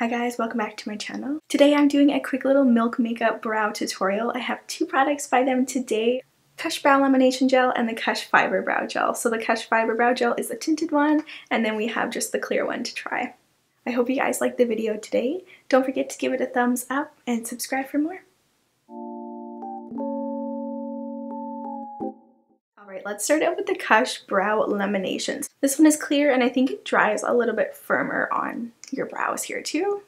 Hi guys, welcome back to my channel. Today I'm doing a quick little Milk Makeup brow tutorial. I have two products by them today. Kush Brow Lamination Gel and the Kush Fiber Brow Gel. So the Kush Fiber Brow Gel is the tinted one and then we have just the clear one to try. I hope you guys liked the video today. Don't forget to give it a thumbs up and subscribe for more. Alright, let's start out with the Kush Brow Laminations. This one is clear and I think it dries a little bit firmer on your brows here too.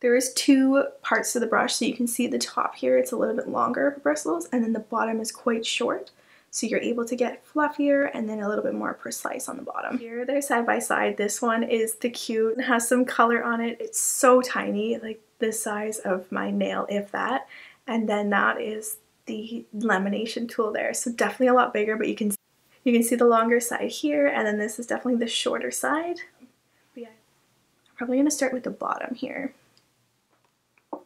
There is two parts to the brush, so you can see the top here, it's a little bit longer bristles, and then the bottom is quite short. So you're able to get fluffier and then a little bit more precise on the bottom. Here they're side by side. This one is the cute, it has some color on it. It's so tiny, like the size of my nail, if that. And then that is the lamination tool there. So definitely a lot bigger, but you can you can see the longer side here, and then this is definitely the shorter side But yeah, I'm probably going to start with the bottom here.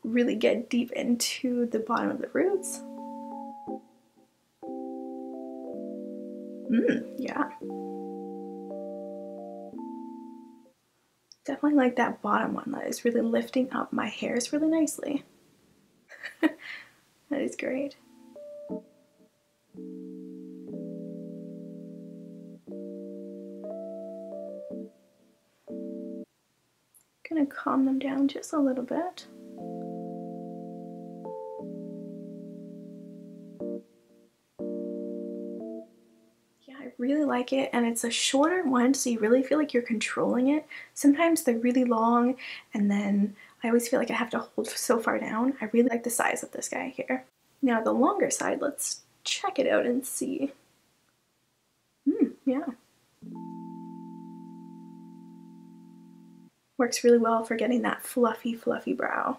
Really get deep into the bottom of the roots. Mmm, yeah. Definitely like that bottom one that is really lifting up my hairs really nicely. that is great. Gonna calm them down just a little bit. Yeah, I really like it and it's a shorter one so you really feel like you're controlling it. Sometimes they're really long and then I always feel like I have to hold so far down. I really like the size of this guy here. Now the longer side, let's check it out and see. Hmm, yeah. Works really well for getting that fluffy, fluffy brow.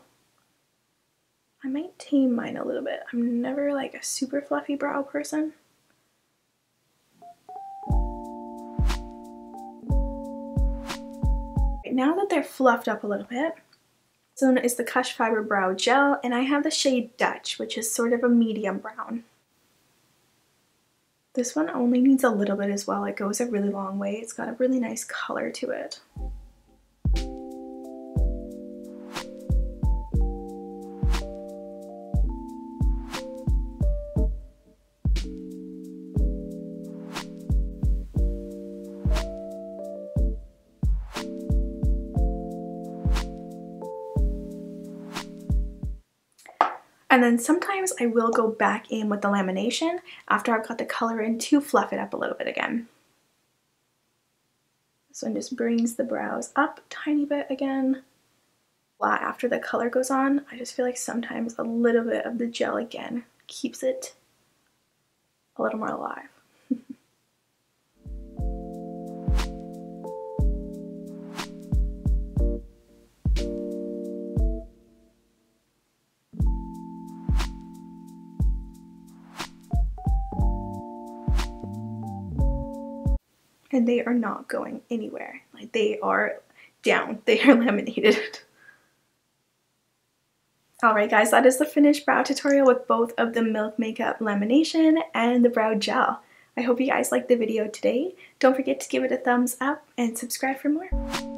I might tame mine a little bit. I'm never like a super fluffy brow person. now that they're fluffed up a little bit, one is the Kush Fiber Brow Gel, and I have the shade Dutch, which is sort of a medium brown. This one only needs a little bit as well. It goes a really long way. It's got a really nice color to it. And then sometimes I will go back in with the lamination after I've got the color in to fluff it up a little bit again. This one just brings the brows up tiny bit again. Flat after the color goes on, I just feel like sometimes a little bit of the gel again keeps it a little more alive. And they are not going anywhere. Like they are down, they are laminated. Alright guys, that is the finished brow tutorial with both of the Milk Makeup lamination and the brow gel. I hope you guys liked the video today. Don't forget to give it a thumbs up and subscribe for more.